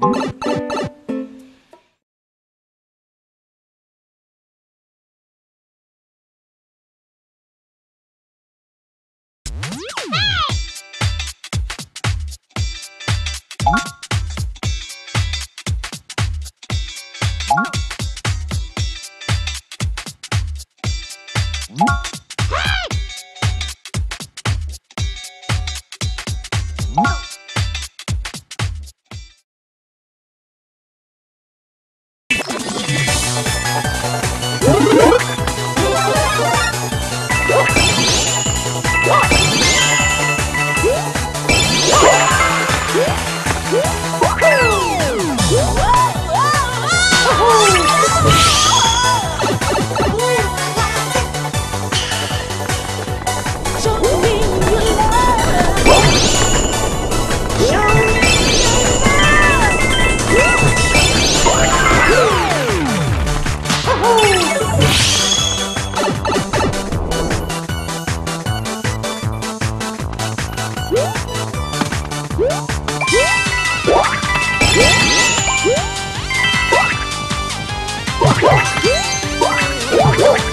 you Whoa.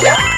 Yeah.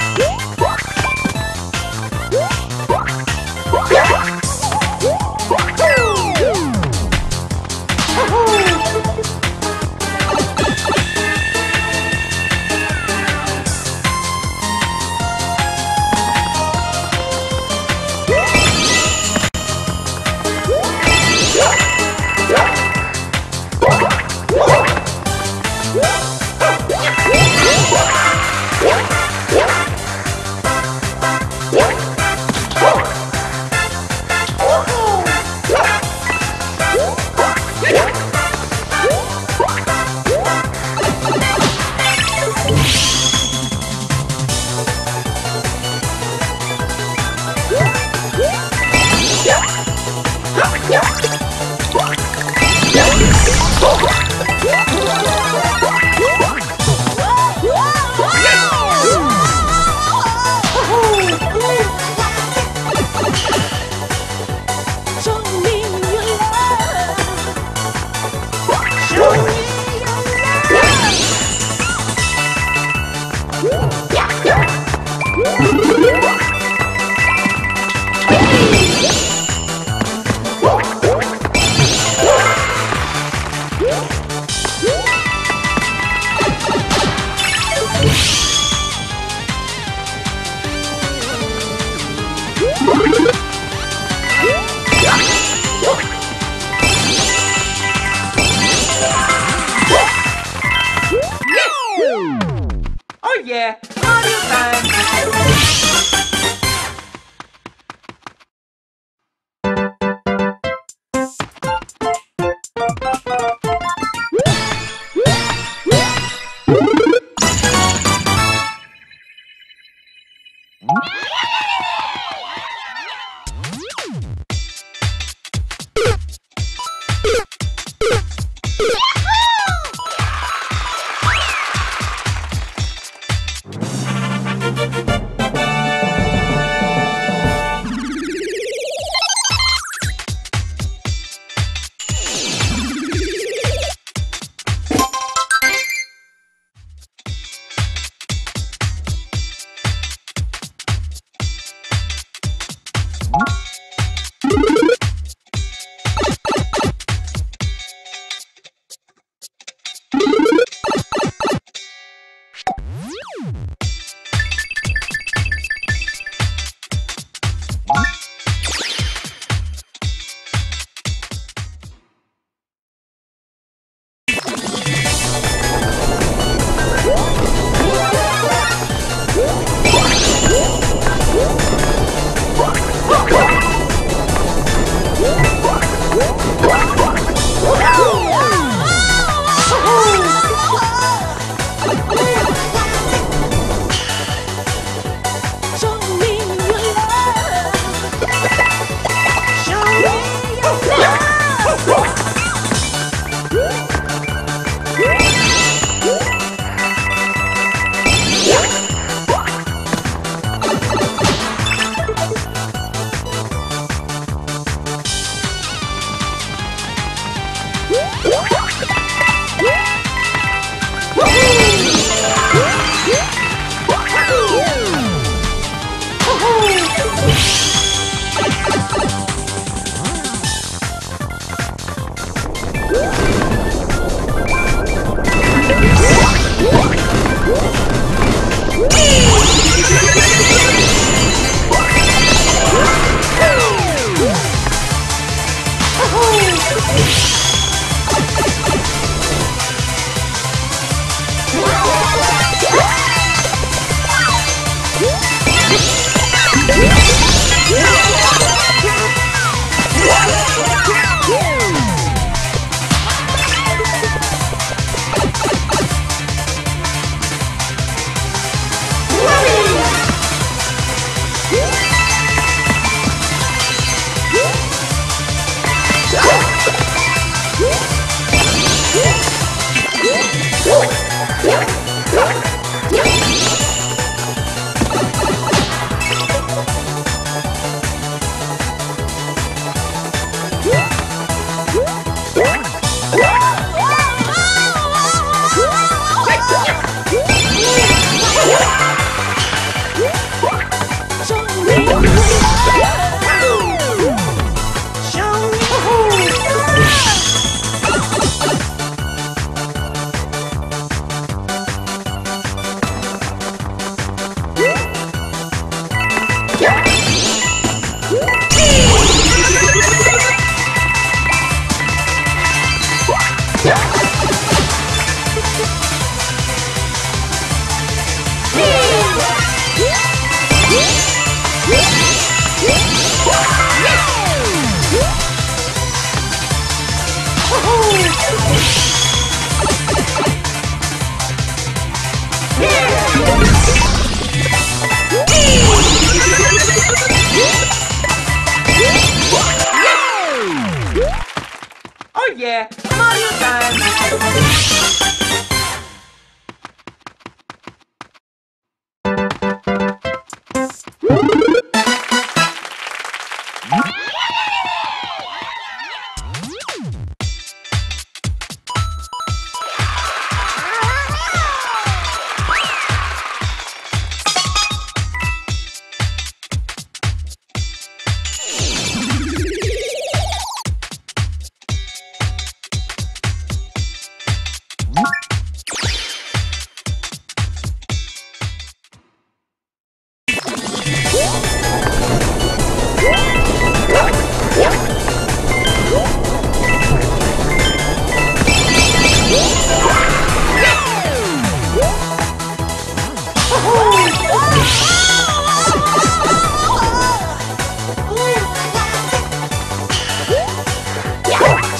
Thank you. Yeah, Mario time!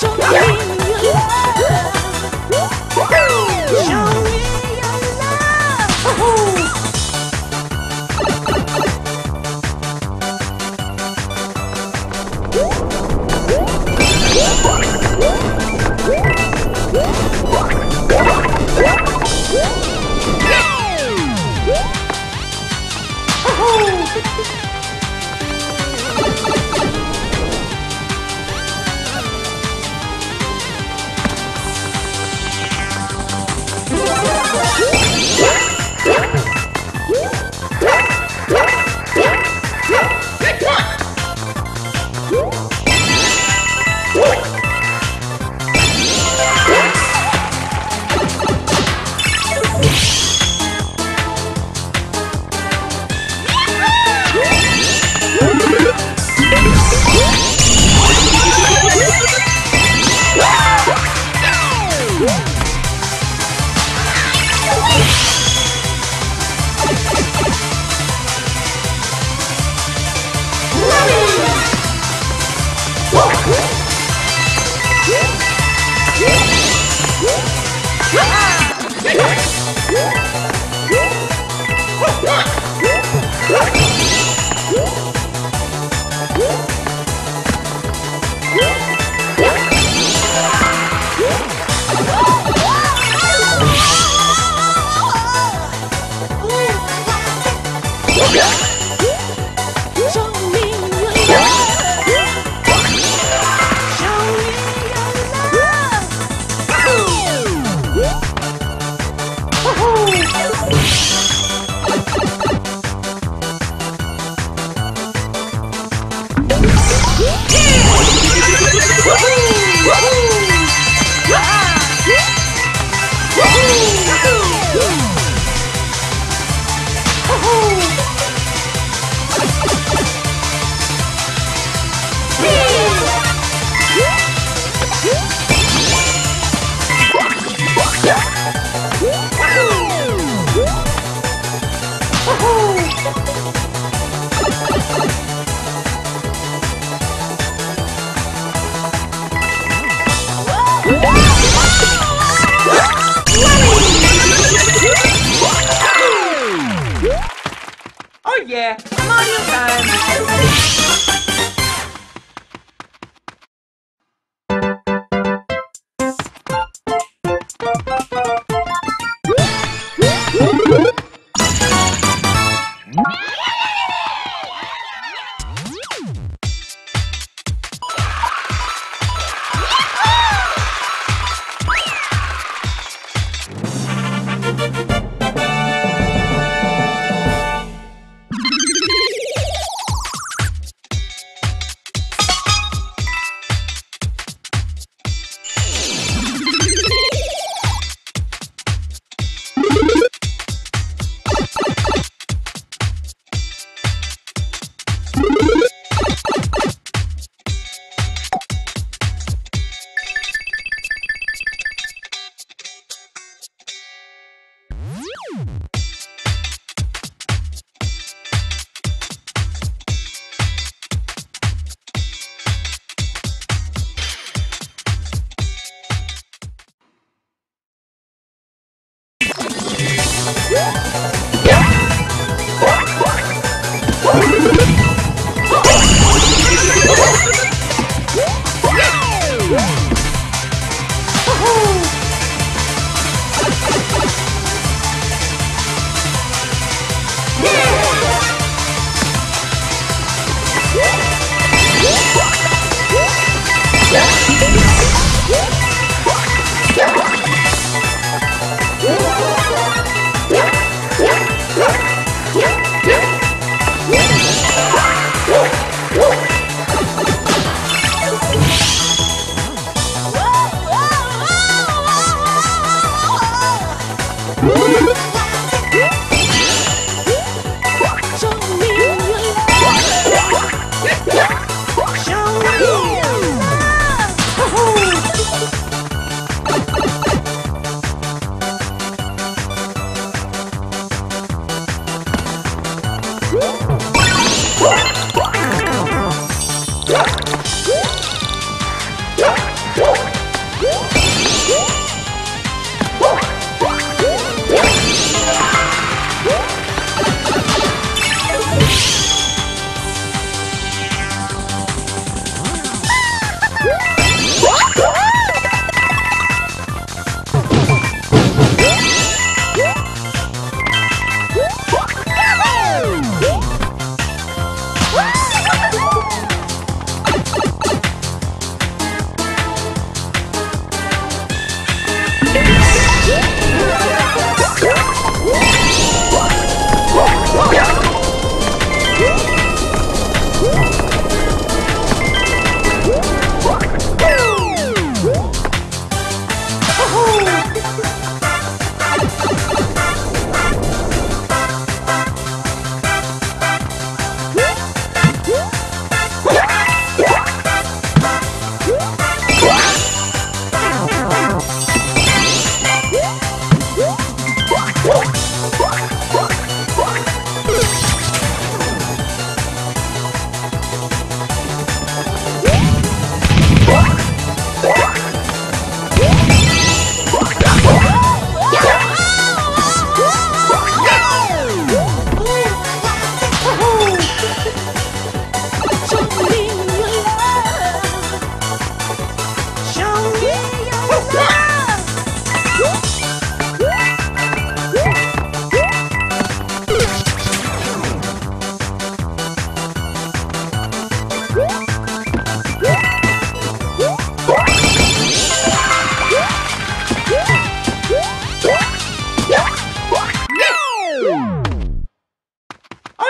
정답 Oh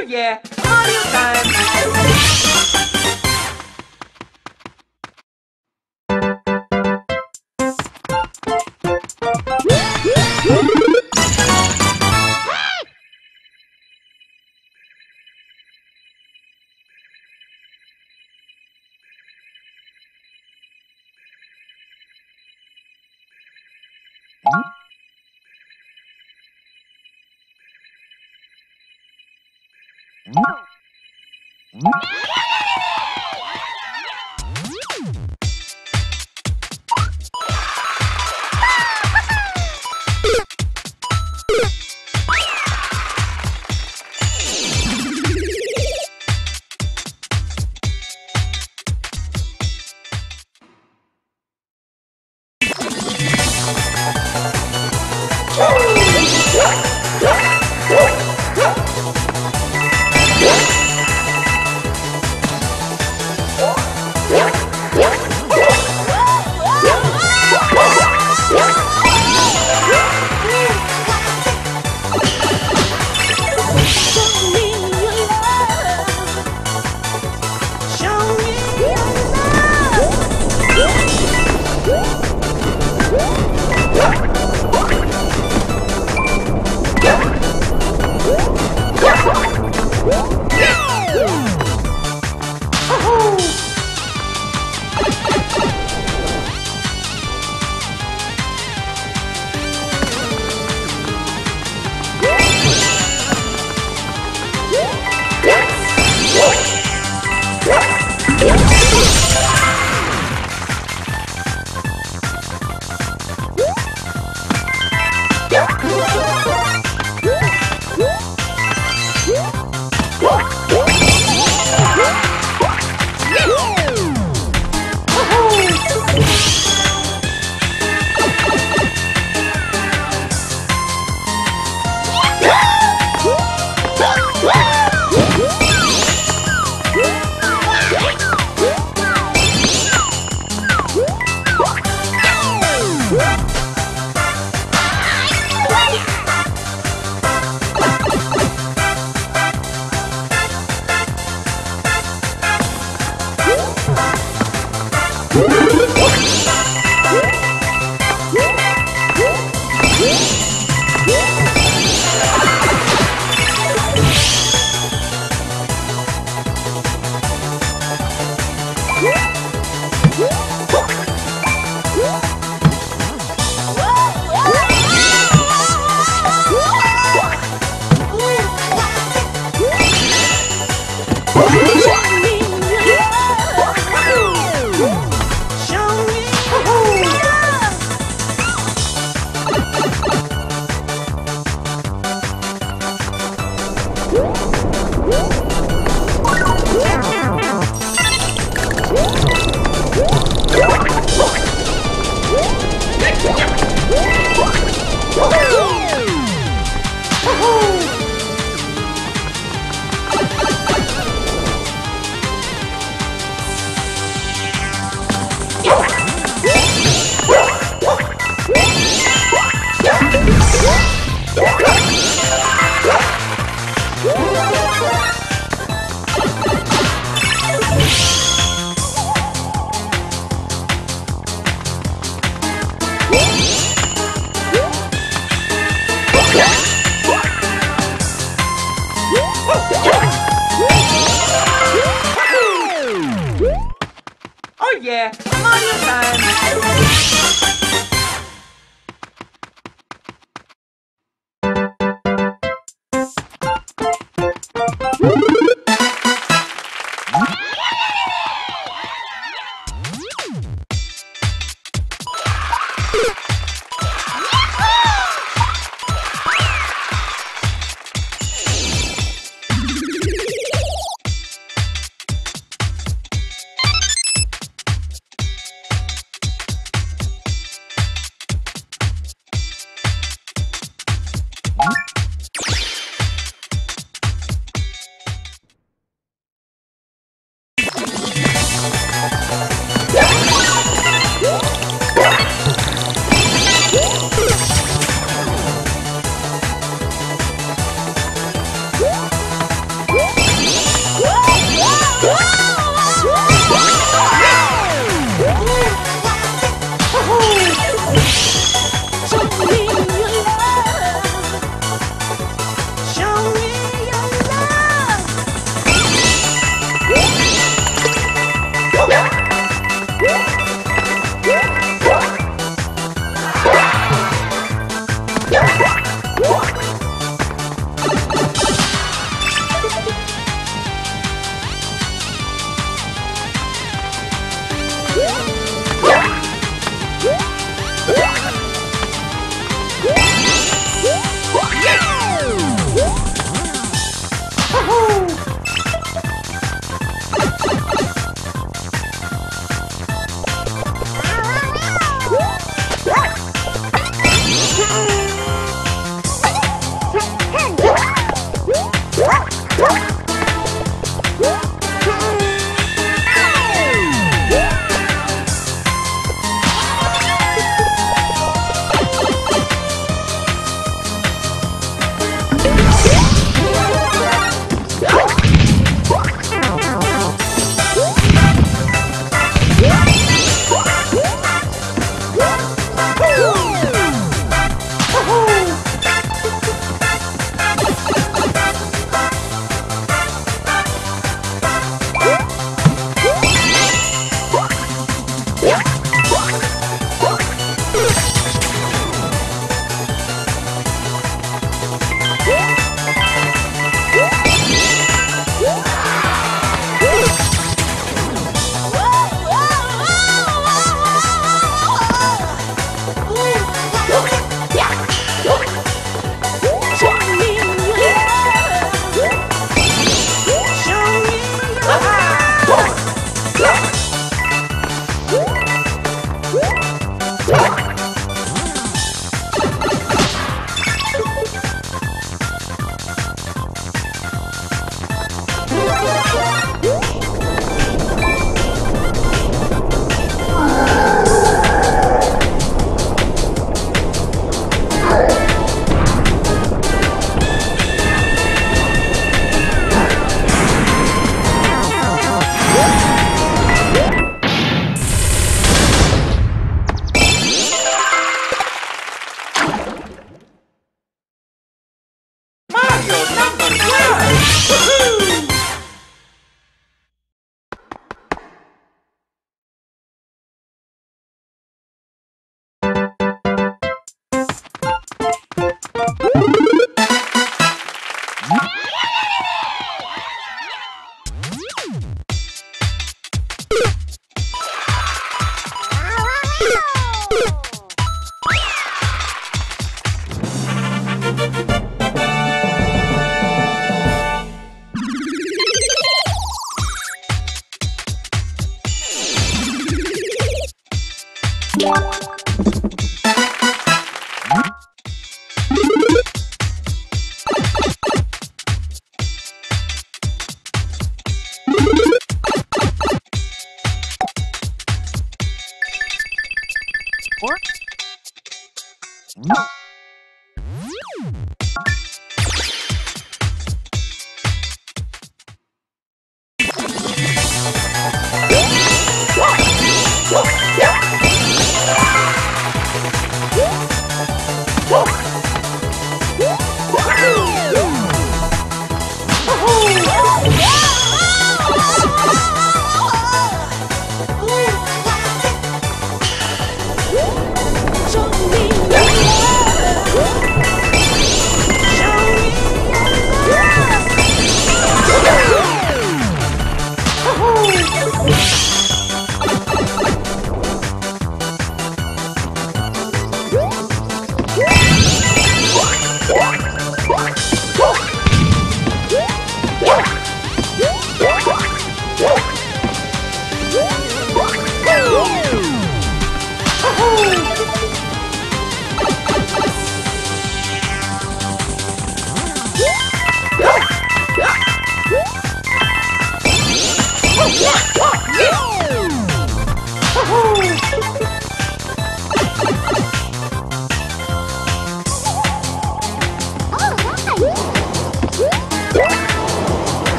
Oh yeah, Mario time!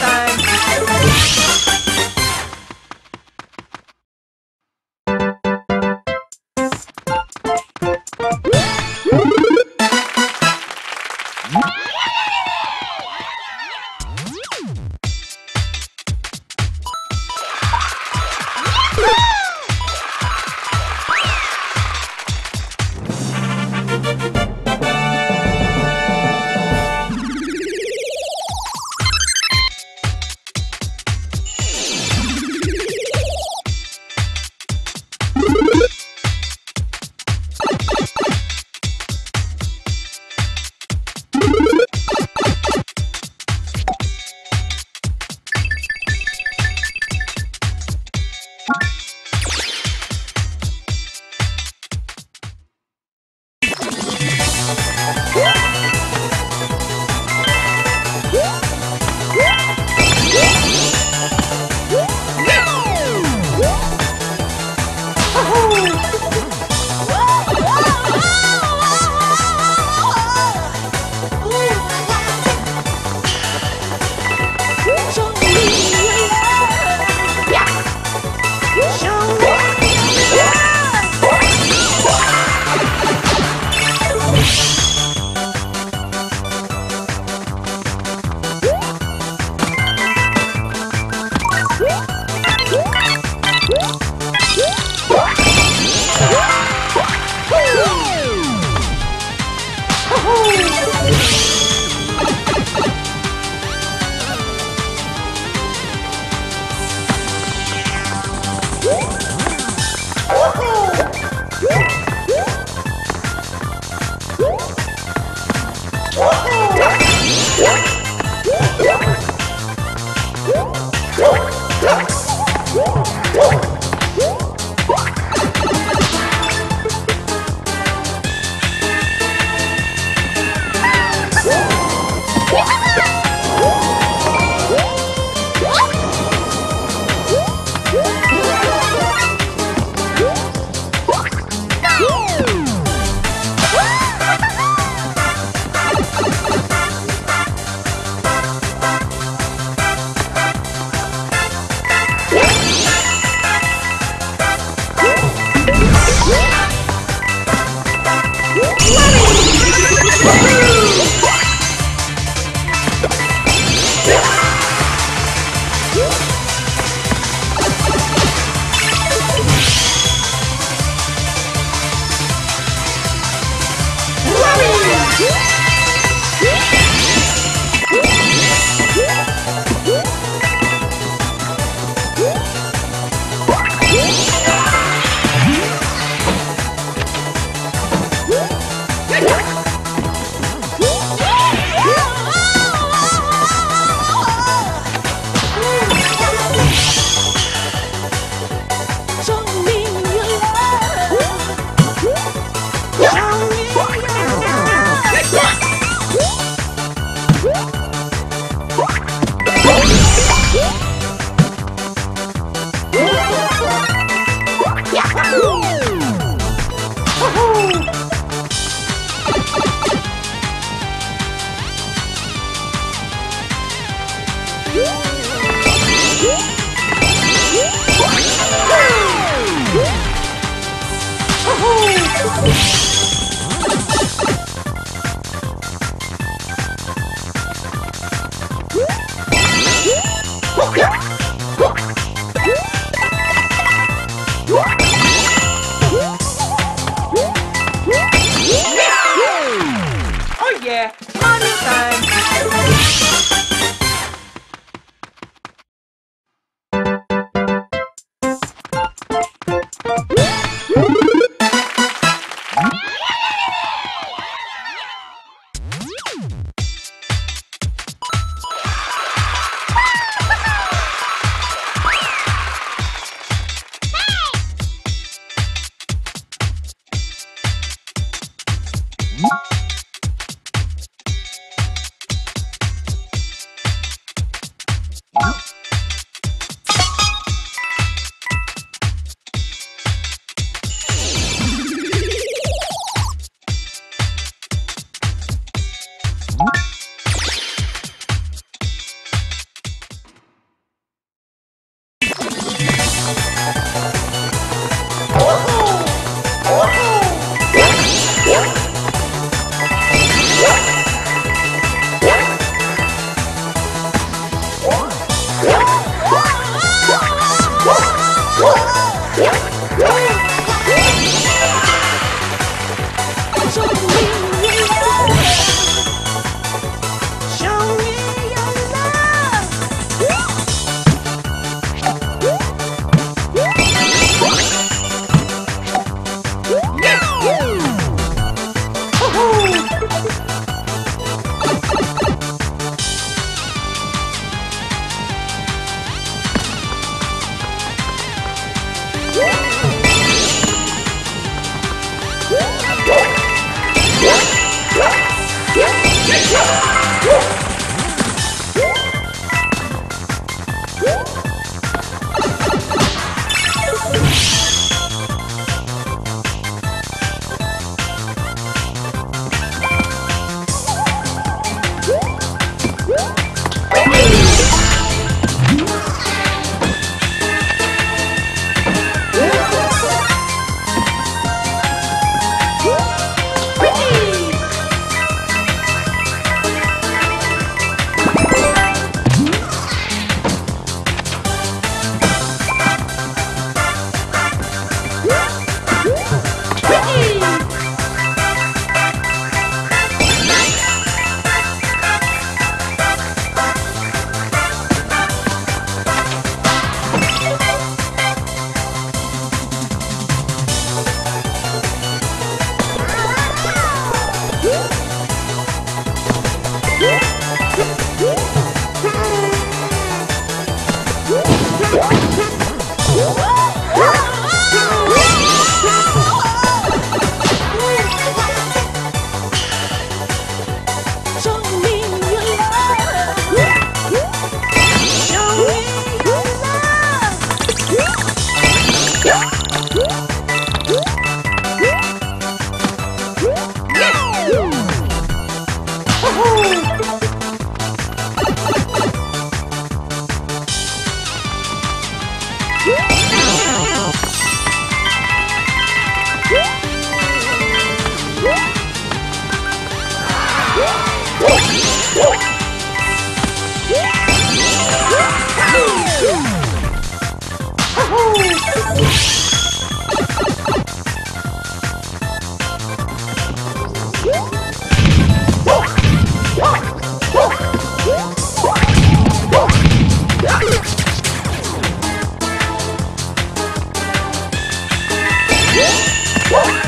Time! Yeah!